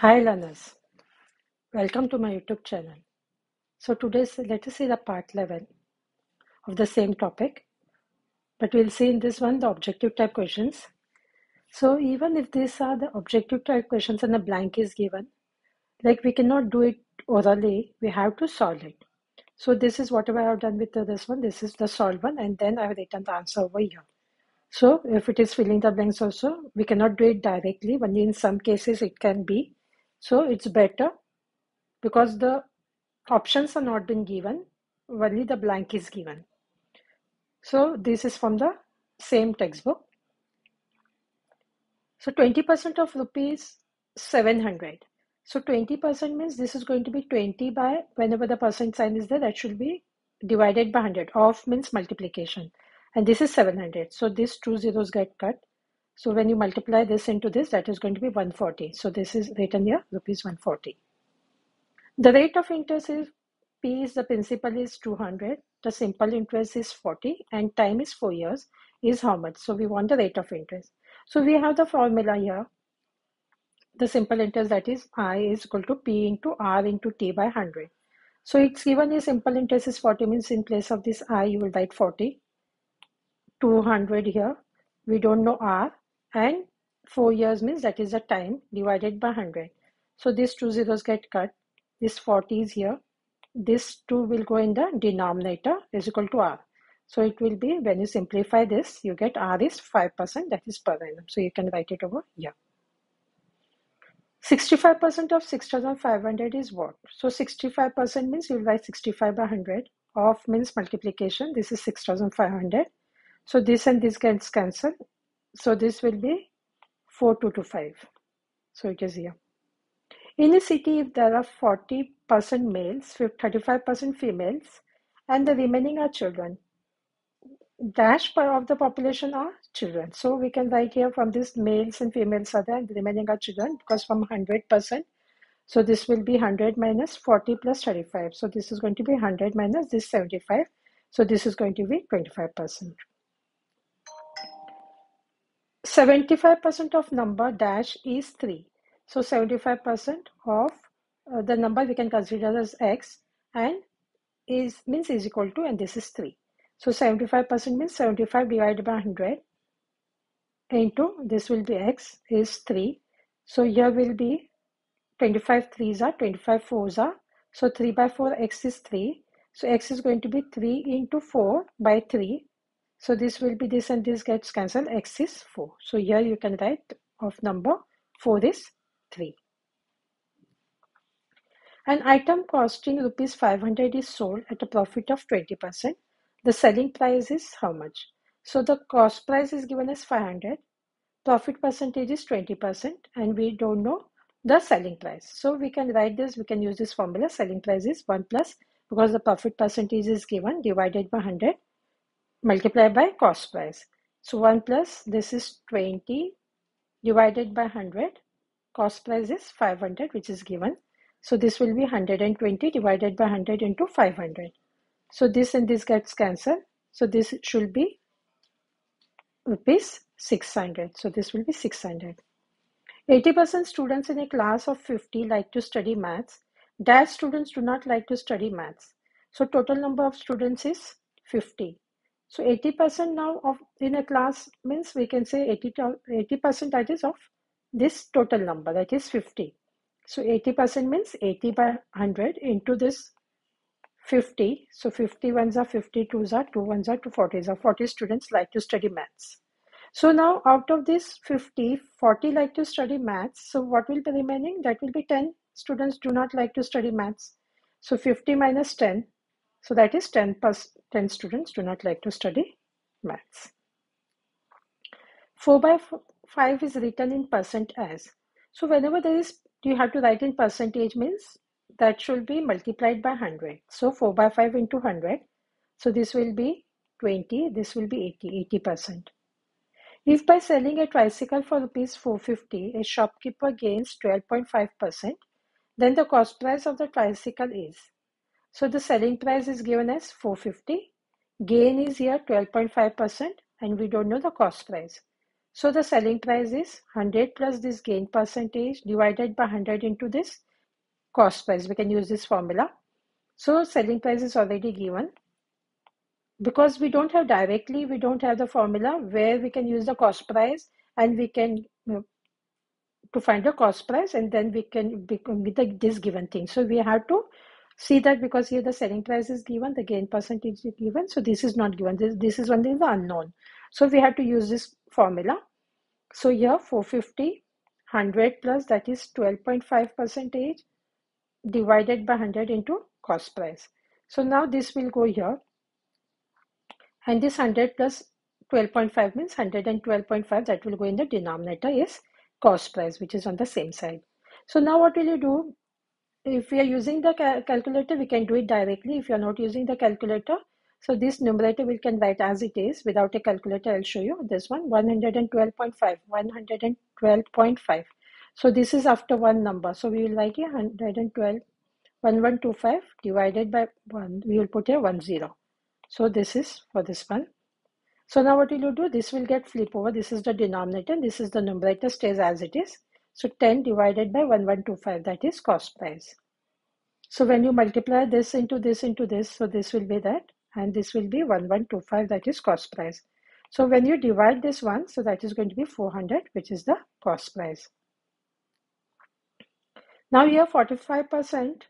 Hi learners, welcome to my YouTube channel. So today's let us see the part 11 of the same topic, but we'll see in this one the objective type questions. So even if these are the objective type questions and a blank is given, like we cannot do it orally, we have to solve it. So this is whatever I have done with this one, this is the solved one and then I have written the answer over here. So if it is filling the blanks also, we cannot do it directly, only in some cases it can be so it's better because the options are not been given, only the blank is given. So this is from the same textbook. So 20% of rupees 700. So 20% means this is going to be 20 by whenever the percent sign is there, that should be divided by 100. Of means multiplication. And this is 700. So these two zeros get cut. So when you multiply this into this, that is going to be 140. So this is written here, rupees 140. The rate of interest is P is the principal is 200, the simple interest is 40, and time is 4 years is how much? So we want the rate of interest. So we have the formula here. The simple interest that is I is equal to P into R into T by 100. So it's given a simple interest is 40 means in place of this I you will write 40. 200 here. We don't know R and 4 years means that is the time divided by 100. So these two zeros get cut. This 40 is here. This 2 will go in the denominator is equal to R. So it will be when you simplify this, you get R is 5%, that is per annum. So you can write it over here. 65% of 6500 is what? So 65% means you'll write 65 by 100. Of means multiplication. This is 6500. So this and this gets cancelled. So this will be 4, 2 to 5. So it is here. In a city, if there are 40% males, 35% females, and the remaining are children, dash of the population are children. So we can write here from this males and females are there, and the remaining are children because from 100%. So this will be 100 minus 40 plus 35. So this is going to be 100 minus this 75. So this is going to be 25%. 75% of number dash is 3. So 75% of uh, the number we can consider as x and is means is equal to and this is 3. So 75% means 75 divided by 100 into this will be x is 3. So here will be 25 3s are 25 4s are. So 3 by 4 x is 3. So x is going to be 3 into 4 by 3 so this will be this and this gets cancelled. X is 4. So here you can write of number 4 is 3. An item costing rupees 500 is sold at a profit of 20%. The selling price is how much? So the cost price is given as 500. Profit percentage is 20% and we don't know the selling price. So we can write this, we can use this formula. Selling price is 1 plus because the profit percentage is given divided by 100 multiply by cost price. So 1 plus this is 20 divided by 100. Cost price is 500 which is given. So this will be 120 divided by 100 into 500. So this and this gets cancelled. So this should be rupees 600. So this will be 600. 80% students in a class of 50 like to study maths. That students do not like to study maths. So total number of students is 50. So 80% now of in a class means we can say 80 80% that is of this total number that is 50. So 80% means 80 by 100 into this 50. So 50 ones are 50, twos are 2 ones are 2 40s are 40 students like to study maths. So now out of this 50, 40 like to study maths. So what will be remaining? That will be 10 students do not like to study maths. So 50 minus 10 so that is 10, plus 10 students do not like to study maths. 4 by 5 is written in percent as. So whenever there is, you have to write in percentage means that should be multiplied by 100. So 4 by 5 into 100. So this will be 20, this will be 80, 80%. If by selling a tricycle for rupees 450, a shopkeeper gains 12.5%, then the cost price of the tricycle is so the selling price is given as 450. Gain is here 12.5% and we don't know the cost price. So the selling price is 100 plus this gain percentage divided by 100 into this cost price. We can use this formula. So selling price is already given. Because we don't have directly, we don't have the formula where we can use the cost price and we can to find the cost price and then we can become with this given thing. So we have to see that because here the selling price is given, the gain percentage is given. So this is not given. This, this is only the unknown. So we have to use this formula. So here 450, 100 plus that is 12.5 percentage divided by 100 into cost price. So now this will go here and this 100 plus 12.5 means 112.5 that will go in the denominator is cost price which is on the same side. So now what will you do? If we are using the cal calculator, we can do it directly. If you are not using the calculator, so this numerator we can write as it is without a calculator. I'll show you this one 112.5, 112.5. So this is after one number. So we will write here 112, 1125 divided by 1. We will put here 1 0. So this is for this one. So now what will you do? This will get flip over. This is the denominator. This is the numerator stays as it is. So 10 divided by 1125 that is cost price. So when you multiply this into this into this, so this will be that and this will be 1125 that is cost price. So when you divide this one, so that is going to be 400 which is the cost price. Now here 45%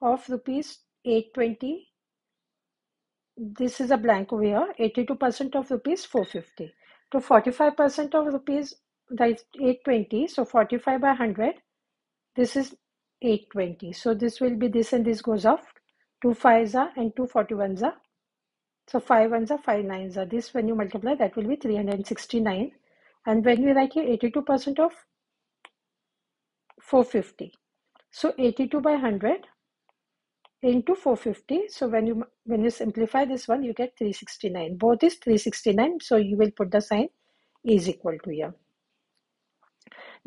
of rupees 820 this is a blank over here 82% of rupees 450 to 45% of rupees that is 820 so 45 by 100 this is 820 so this will be this and this goes off 2 5s are and 2 41s are so 5 ones are 5 nines are this when you multiply that will be 369 and when we write here 82% of 450 so 82 by 100 into 450. So when you when you simplify this one, you get 369. Both is 369. So you will put the sign is equal to here.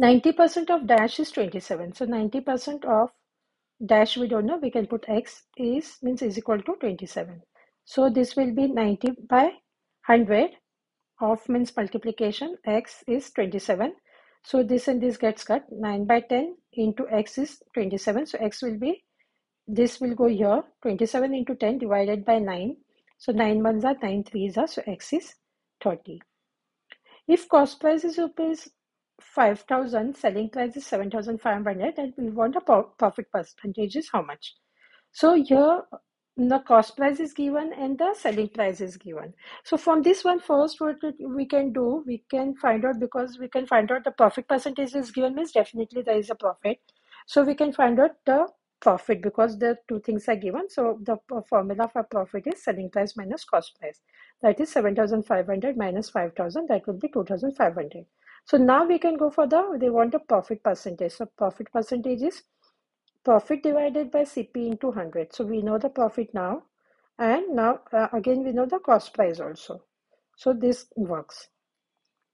90% of dash is 27. So 90% of dash we don't know. We can put x is means is equal to 27. So this will be 90 by 100 of means multiplication x is 27. So this and this gets cut 9 by 10 into x is 27. So x will be this will go here 27 into 10 divided by 9 so 9 ones are 9 threes are so x is 30 if cost price is rupees 5000 selling price is 7500 and we want a profit percentage is how much so here the cost price is given and the selling price is given so from this one first what we can do we can find out because we can find out the profit percentage is given means definitely there is a profit so we can find out the profit because the two things are given. So the formula for profit is selling price minus cost price. That is 7,500 minus 5,000. That would be 2,500. So now we can go for the, they want a profit percentage. So profit percentage is profit divided by CP into 100. So we know the profit now. And now uh, again we know the cost price also. So this works.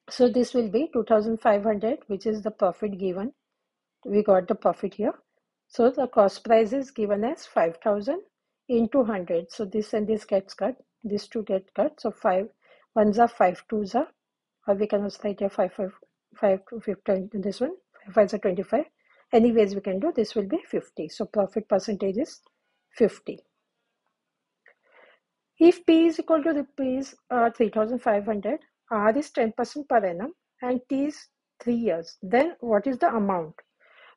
So this will be 2500 which is the profit given. We got the profit here so the cost price is given as 5000 into 100. So this and this gets cut. These two get cut. So 5 ones are 5 twos are or we can also write here 5 5 5 to 15 this one 5 5 are 25 anyways we can do this will be 50 so profit percentage is 50 if p is equal to rupees uh, 3500 r is 10 percent per annum and t is 3 years then what is the amount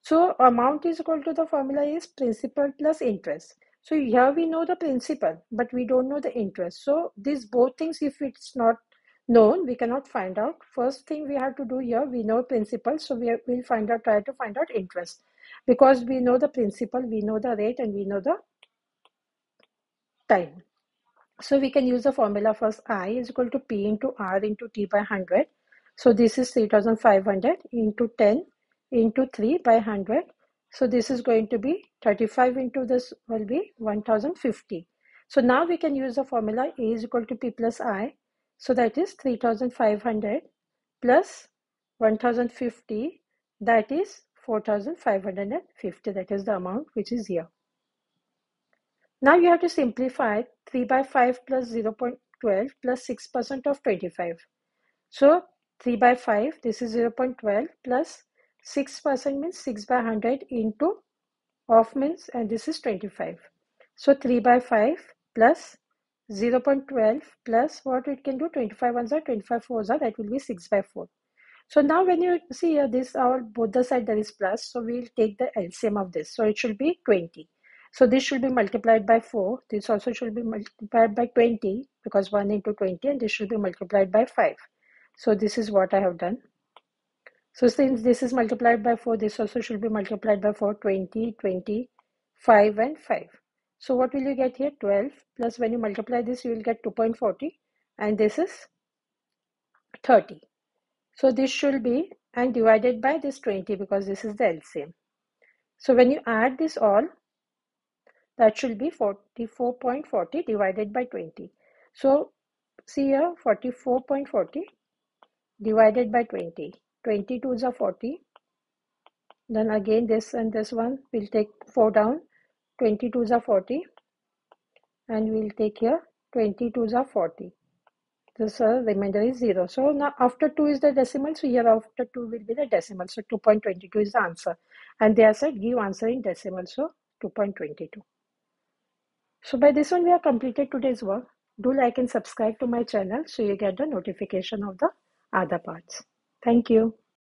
so amount is equal to the formula is principal plus interest. So here we know the principal, but we don't know the interest. So these both things, if it's not known, we cannot find out. First thing we have to do here, we know principal. So we will find out, try to find out interest. Because we know the principal, we know the rate and we know the time. So we can use the formula first I is equal to P into R into T by 100. So this is 3500 into 10 into 3 by 100. So this is going to be 35 into this will be 1050. So now we can use the formula A is equal to P plus I. So that is 3500 plus 1050 that is 4550 that is the amount which is here. Now you have to simplify 3 by 5 plus 0 0.12 plus 6% of 25. So 3 by 5, this is 0 0.12 plus 6% means 6 by 100 into off means and this is 25. So 3 by 5 plus 0 0.12 plus what it can do 25 ones are 25 fours are that will be 6 by 4. So now when you see here this our both the side there is plus so we'll take the LCM of this so it should be 20. So this should be multiplied by 4 this also should be multiplied by 20 because 1 into 20 and this should be multiplied by 5. So this is what I have done. So since this is multiplied by 4, this also should be multiplied by 4, 20, 20, 5 and 5. So what will you get here? 12 plus when you multiply this, you will get 2.40 and this is 30. So this should be and divided by this 20 because this is the LCM. So when you add this all, that should be 44.40 divided by 20. So see here 44.40 divided by 20 22s are 40 then again this and this one we'll take 4 down 22s are 40 and we'll take here 22s are 40 this uh, remainder is 0 so now after 2 is the decimal so here after 2 will be the decimal. So 2.22 is the answer. And they are said give answer in decimal so 2.22 so by this one we have completed today's work. Do like and subscribe to my channel so you get the notification of the other parts. Thank you.